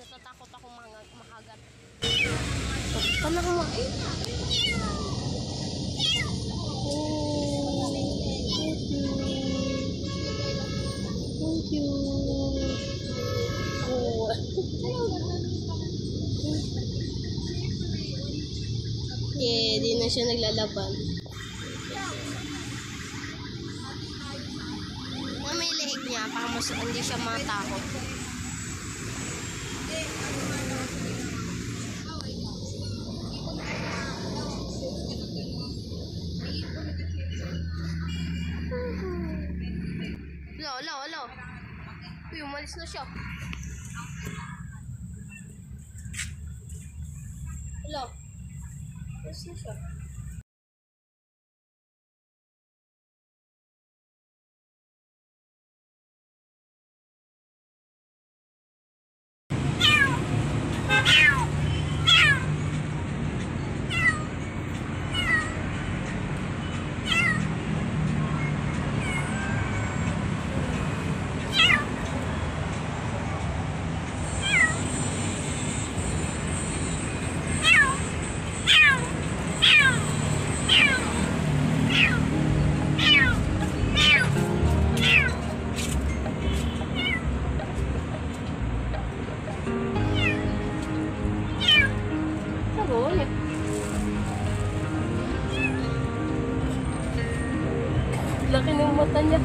natatakot ako mga makagat. Paano ko Oh, thank you. Oh. Yeah, di na siya naglalaban. Leeg niya, para mas hindi siya matakot. Uy, umalis na siya. Lo. Umalis na siya. Laki ng mata niya.